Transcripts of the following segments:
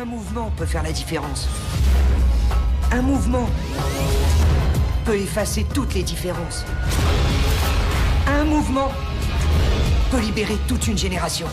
Un mouvement peut faire la différence. Un mouvement peut effacer toutes les différences. Un mouvement peut libérer toute une génération.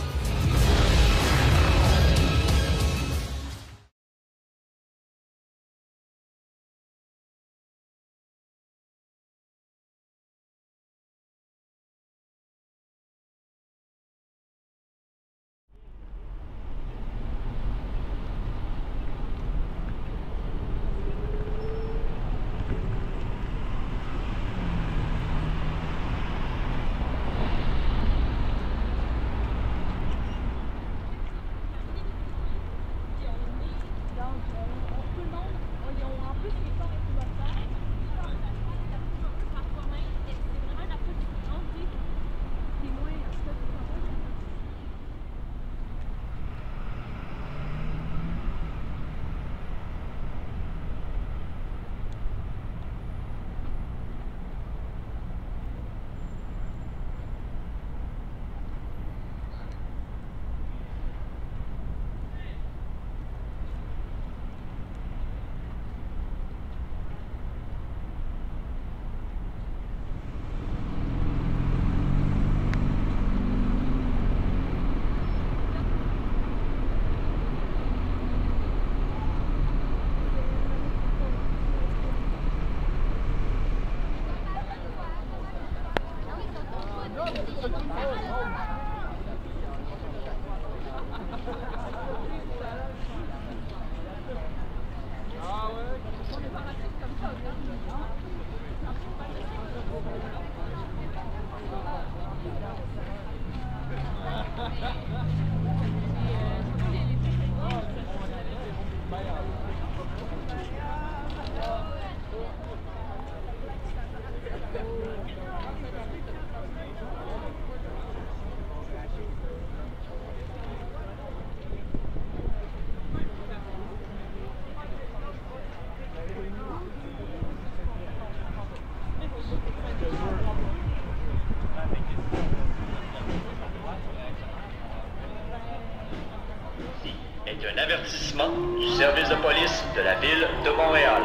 Un avertissement du service de police de la ville de Montréal.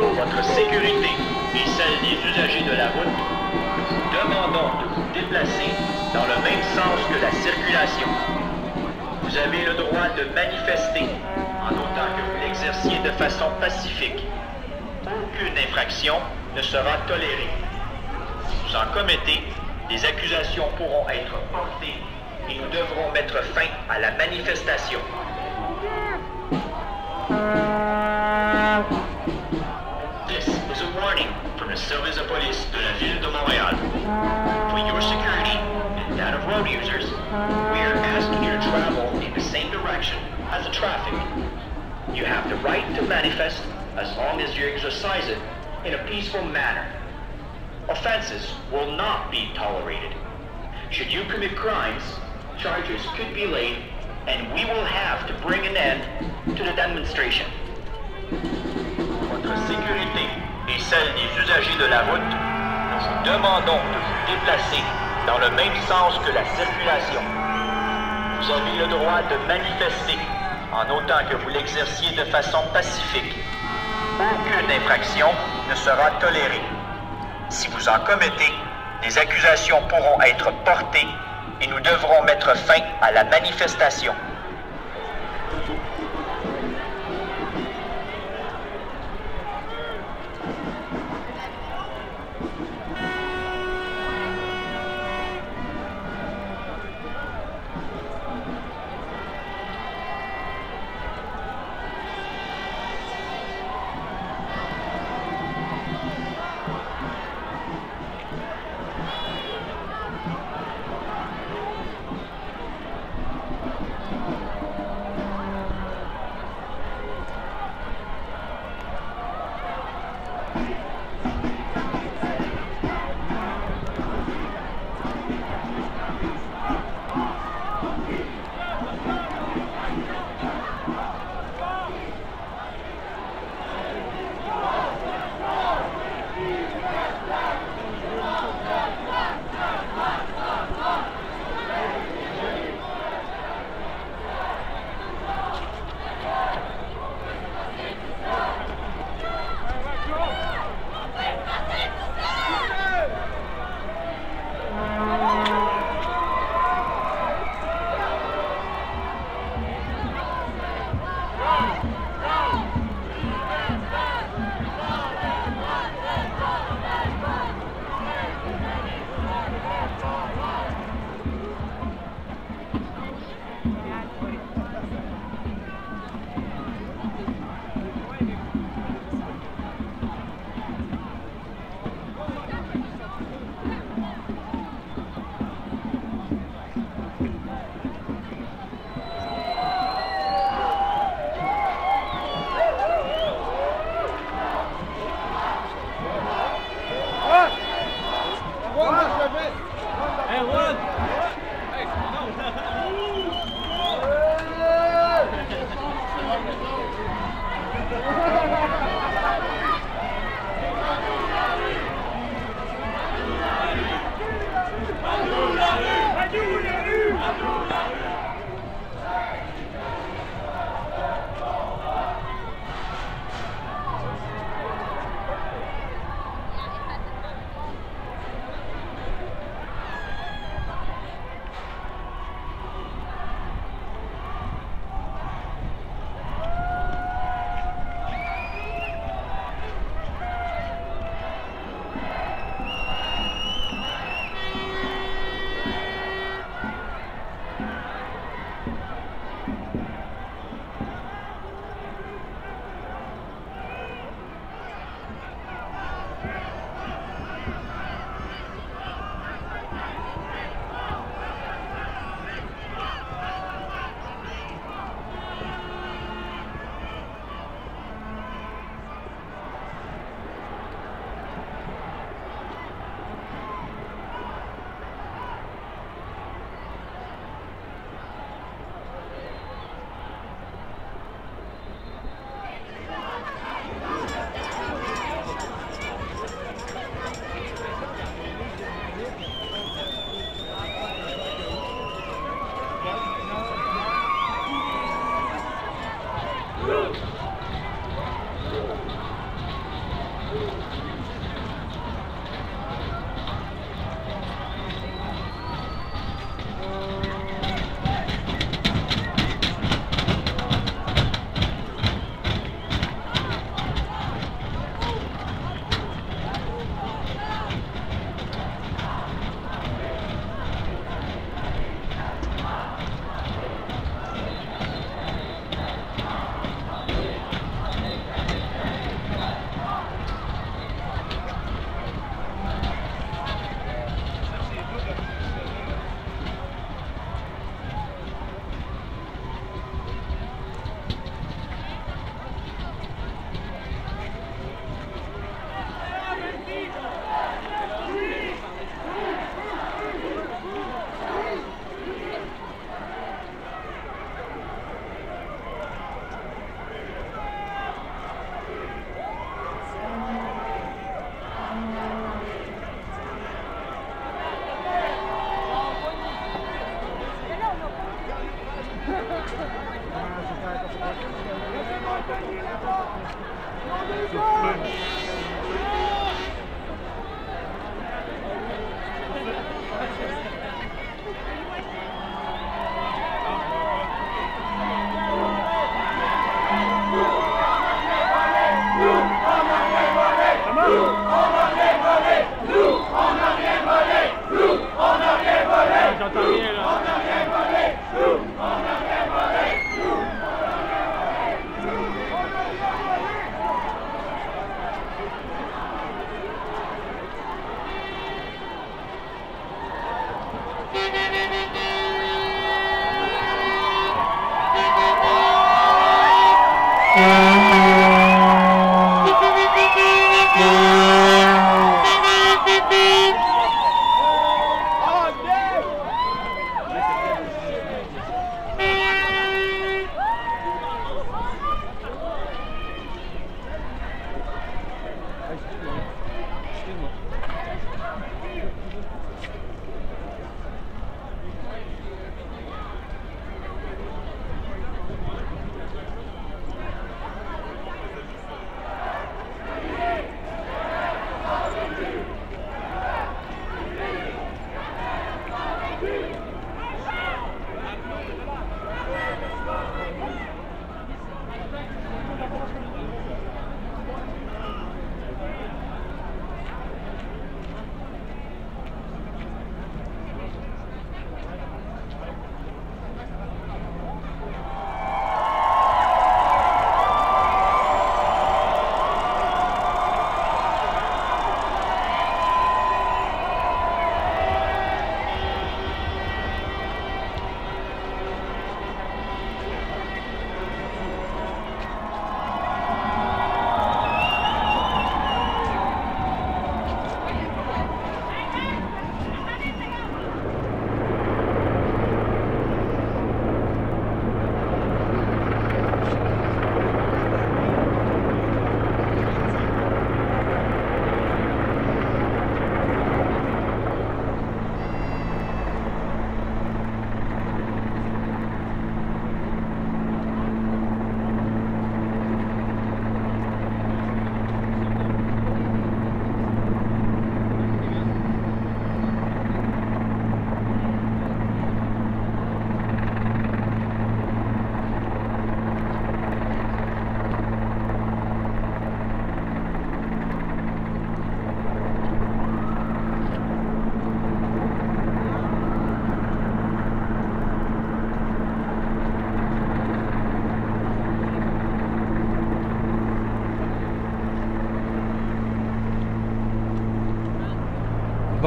Pour votre sécurité et celle des usagers de la route, nous demandons de vous déplacer dans le même sens que la circulation. Vous avez le droit de manifester en autant que vous l'exerciez de façon pacifique. Aucune infraction ne sera tolérée. Si vous en commettez, des accusations pourront être portées et nous devrons mettre fin à la manifestation. This is a warning from the Service de Police de la Ville de Montréal. For your security and that of road users, we are asking you to travel in the same direction as the traffic. You have the right to manifest as long as you exercise it in a peaceful manner. Offenses will not be tolerated. Should you commit crimes, charges could be laid and we will have to bring an end to the demonstration. Votre sécurité et celle des usagers de la route, nous vous demandons de vous déplacer dans le même sens que la circulation. Vous avez le droit de manifester en autant que vous l'exerciez de façon pacifique. Aucune infraction ne sera tolérée. Si vous en commettez, des accusations pourront être portées et nous devrons mettre fin à la manifestation.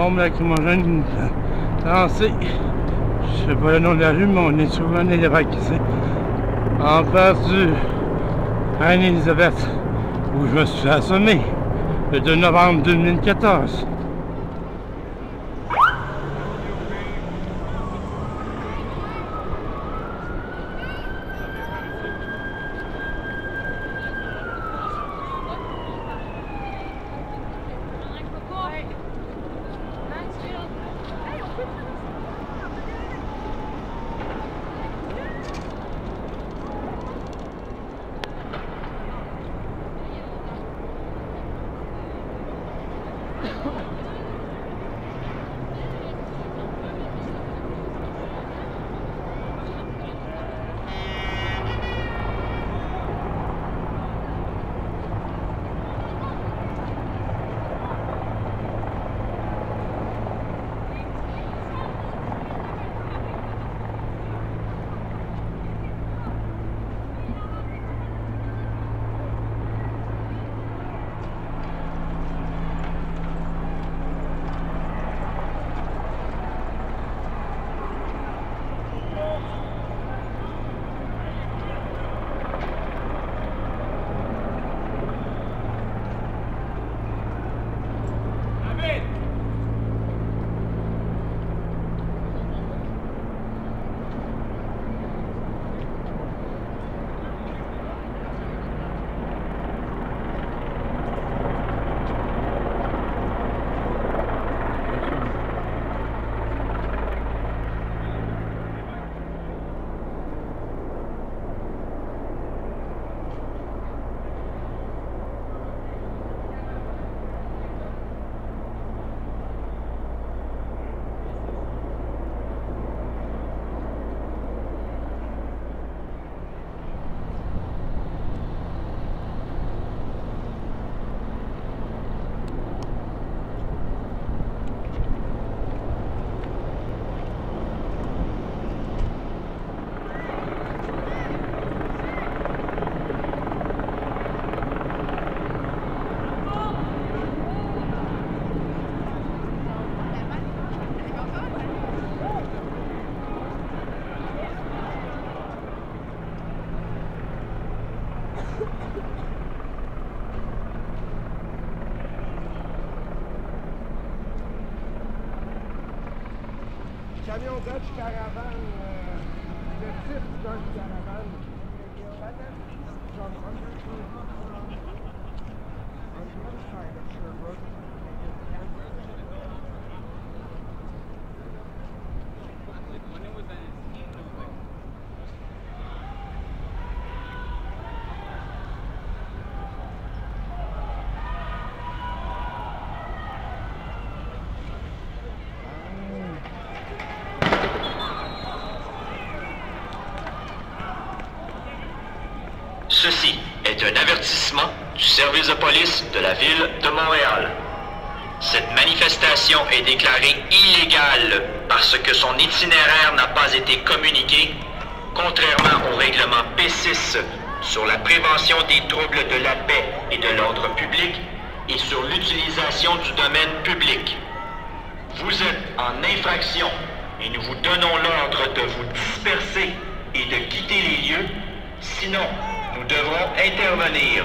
Bombe lacrymogène qui nous a lancé. Je sais pas le nom de la rue, mais on est un élevage ici. En face du Anne-Elisabeth, où je me suis fait assommer le 2 novembre 2014. Camion Dodge Caravan, euh, le type Dodge Caravan. From under, on the other side of Sherbrooke. Est un avertissement du service de police de la ville de Montréal. Cette manifestation est déclarée illégale parce que son itinéraire n'a pas été communiqué, contrairement au règlement P6 sur la prévention des troubles de la paix et de l'ordre public et sur l'utilisation du domaine public. Vous êtes en infraction et nous vous donnons l'ordre de vous disperser et de quitter les lieux, sinon nous devrons intervenir